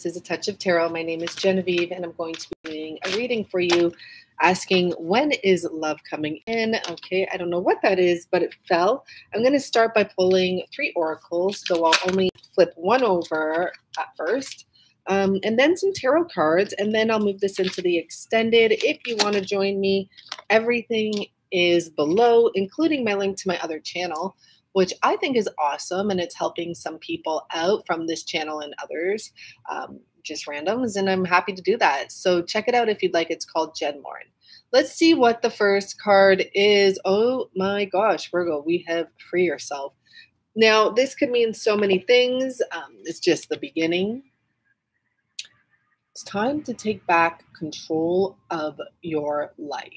This is a touch of tarot. My name is Genevieve, and I'm going to be doing a reading for you asking when is love coming in. Okay, I don't know what that is, but it fell. I'm going to start by pulling three oracles, so I'll only flip one over at first. Um, and then some tarot cards, and then I'll move this into the extended. If you want to join me, everything is below, including my link to my other channel which I think is awesome. And it's helping some people out from this channel and others, um, just randoms. And I'm happy to do that. So check it out if you'd like. It's called Jen Lauren. Let's see what the first card is. Oh my gosh, Virgo, we have free yourself. Now, this could mean so many things. Um, it's just the beginning. It's time to take back control of your life.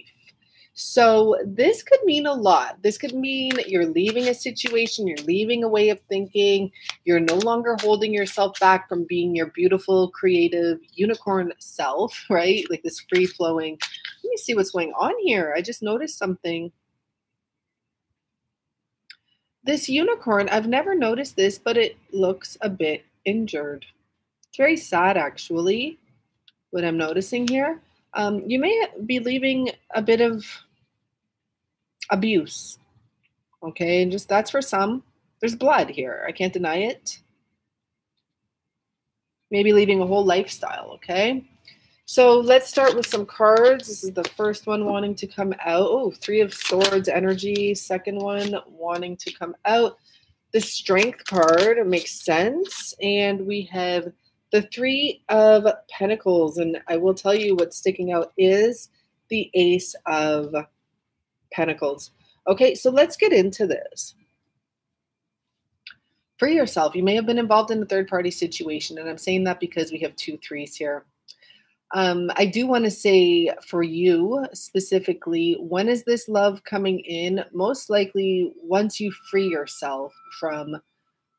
So this could mean a lot. This could mean you're leaving a situation, you're leaving a way of thinking, you're no longer holding yourself back from being your beautiful, creative unicorn self, right? Like this free flowing. Let me see what's going on here. I just noticed something. This unicorn, I've never noticed this, but it looks a bit injured. It's very sad, actually, what I'm noticing here um, you may be leaving a bit of abuse. Okay, and just that's for some. There's blood here. I can't deny it. Maybe leaving a whole lifestyle. Okay. So let's start with some cards. This is the first one wanting to come out. Oh, three of swords energy. Second one wanting to come out. The strength card makes sense. And we have the Three of Pentacles, and I will tell you what's sticking out is the Ace of Pentacles. Okay, so let's get into this. For yourself, you may have been involved in a third party situation, and I'm saying that because we have two threes here. Um, I do want to say for you specifically, when is this love coming in? Most likely once you free yourself from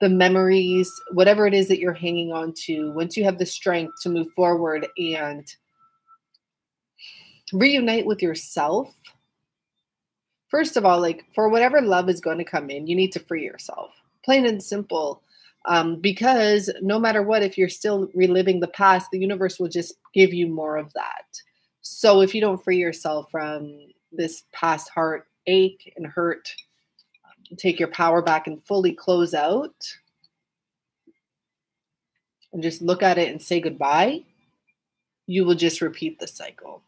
the memories, whatever it is that you're hanging on to, once you have the strength to move forward and reunite with yourself, first of all, like for whatever love is going to come in, you need to free yourself. Plain and simple. Um, because no matter what, if you're still reliving the past, the universe will just give you more of that. So if you don't free yourself from this past heart ache and hurt, take your power back and fully close out and just look at it and say goodbye, you will just repeat the cycle.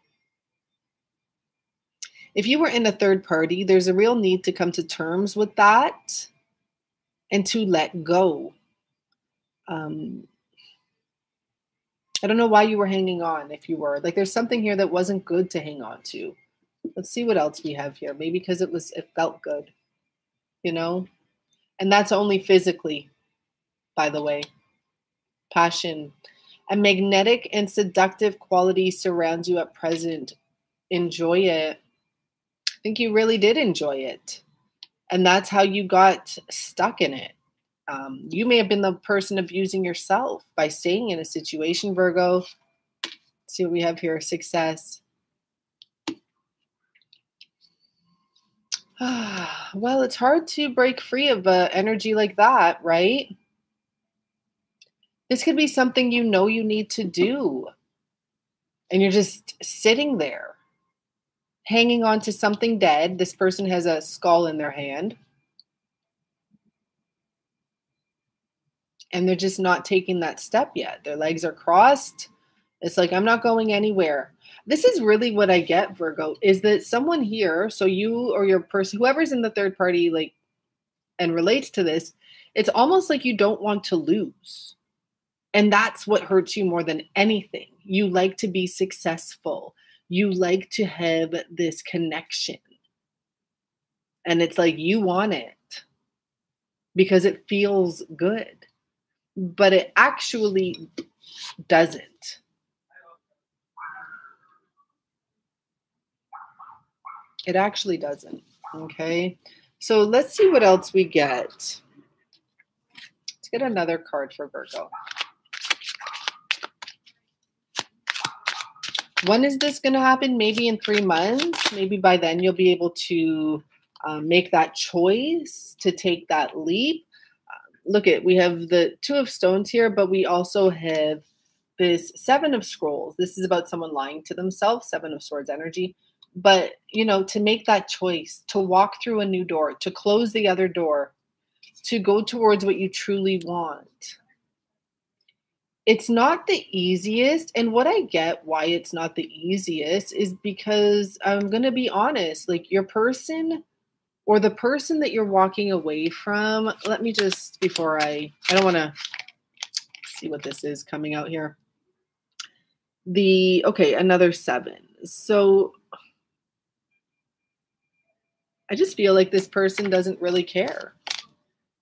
If you were in a third party, there's a real need to come to terms with that and to let go. Um, I don't know why you were hanging on if you were. Like there's something here that wasn't good to hang on to. Let's see what else we have here. Maybe because it was it felt good you know? And that's only physically, by the way. Passion. A magnetic and seductive quality surrounds you at present. Enjoy it. I think you really did enjoy it. And that's how you got stuck in it. Um, you may have been the person abusing yourself by staying in a situation, Virgo. See what we have here success. well, it's hard to break free of uh, energy like that, right? This could be something you know you need to do. And you're just sitting there, hanging on to something dead. This person has a skull in their hand. And they're just not taking that step yet. Their legs are crossed. It's like, I'm not going anywhere this is really what I get, Virgo, is that someone here, so you or your person, whoever's in the third party, like, and relates to this, it's almost like you don't want to lose. And that's what hurts you more than anything. You like to be successful, you like to have this connection. And it's like you want it because it feels good, but it actually doesn't It actually doesn't. Okay. So let's see what else we get. Let's get another card for Virgo. When is this going to happen? Maybe in three months. Maybe by then you'll be able to um, make that choice to take that leap. Uh, look at we have the two of stones here, but we also have this Seven of Scrolls. This is about someone lying to themselves, Seven of Swords energy. But, you know, to make that choice, to walk through a new door, to close the other door, to go towards what you truly want. It's not the easiest. And what I get why it's not the easiest is because I'm going to be honest, like your person or the person that you're walking away from. Let me just, before I, I don't want to see what this is coming out here. The, okay, another seven. So I just feel like this person doesn't really care.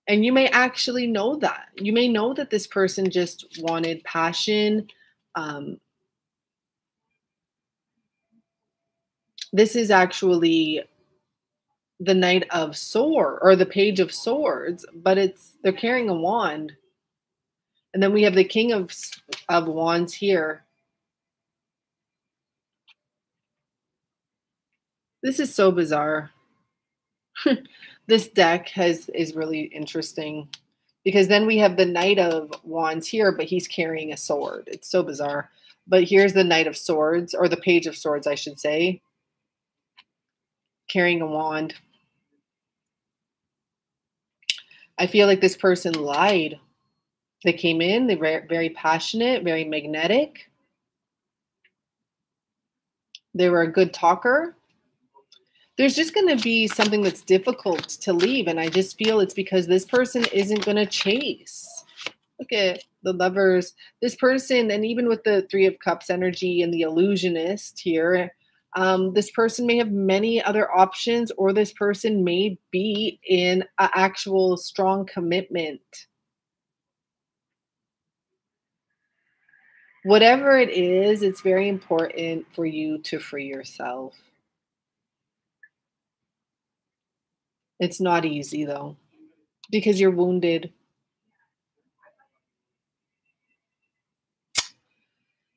And you may actually know that. You may know that this person just wanted passion. Um, this is actually the knight of sword or the page of swords, but it's they're carrying a wand. And then we have the king of of wands here. This is so bizarre. this deck has is really interesting because then we have the knight of wands here but he's carrying a sword. It's so bizarre. But here's the knight of swords or the page of swords i should say carrying a wand. I feel like this person lied. They came in they were very passionate very magnetic. They were a good talker there's just going to be something that's difficult to leave. And I just feel it's because this person isn't going to chase. Look at the lovers. This person, and even with the Three of Cups energy and the illusionist here, um, this person may have many other options, or this person may be in an actual strong commitment. Whatever it is, it's very important for you to free yourself. It's not easy though, because you're wounded.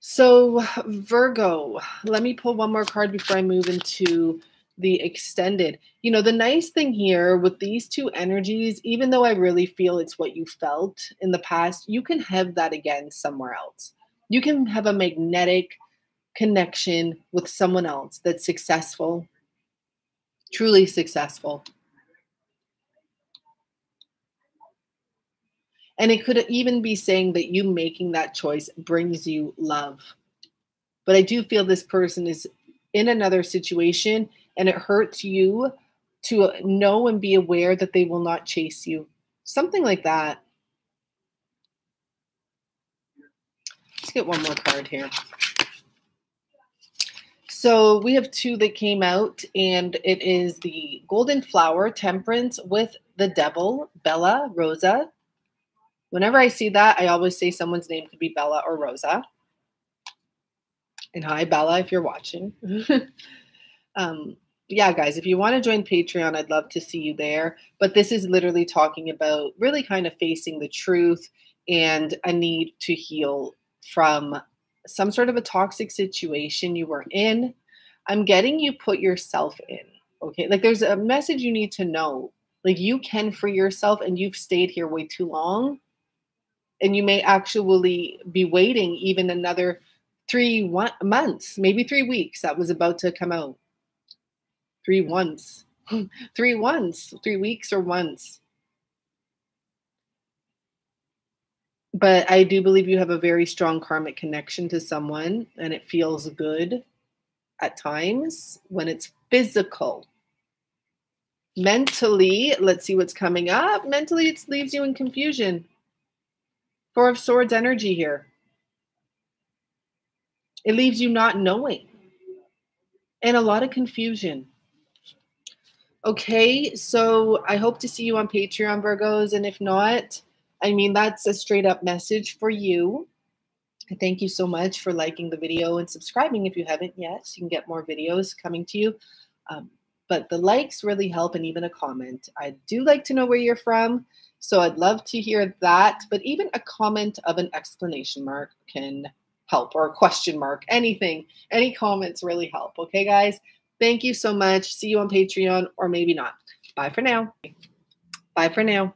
So, Virgo, let me pull one more card before I move into the extended. You know, the nice thing here with these two energies, even though I really feel it's what you felt in the past, you can have that again somewhere else. You can have a magnetic connection with someone else that's successful, truly successful. And it could even be saying that you making that choice brings you love. But I do feel this person is in another situation and it hurts you to know and be aware that they will not chase you. Something like that. Let's get one more card here. So we have two that came out, and it is the Golden Flower Temperance with the Devil, Bella Rosa, Whenever I see that, I always say someone's name could be Bella or Rosa. And hi, Bella, if you're watching. um, yeah, guys, if you want to join Patreon, I'd love to see you there. But this is literally talking about really kind of facing the truth and a need to heal from some sort of a toxic situation you were in. I'm getting you put yourself in. Okay. Like there's a message you need to know. Like you can free yourself and you've stayed here way too long and you may actually be waiting even another three one, months, maybe three weeks. That was about to come out. Three once, three once, three weeks or once. But I do believe you have a very strong karmic connection to someone, and it feels good at times when it's physical. Mentally, let's see what's coming up. Mentally, it leaves you in confusion. Four of Swords energy here. It leaves you not knowing and a lot of confusion. Okay, so I hope to see you on Patreon, Virgos. And if not, I mean, that's a straight up message for you. Thank you so much for liking the video and subscribing if you haven't yet. You can get more videos coming to you. Um, but the likes really help and even a comment. I do like to know where you're from. So I'd love to hear that. But even a comment of an exclamation mark can help or a question mark, anything, any comments really help. Okay, guys? Thank you so much. See you on Patreon or maybe not. Bye for now. Bye for now.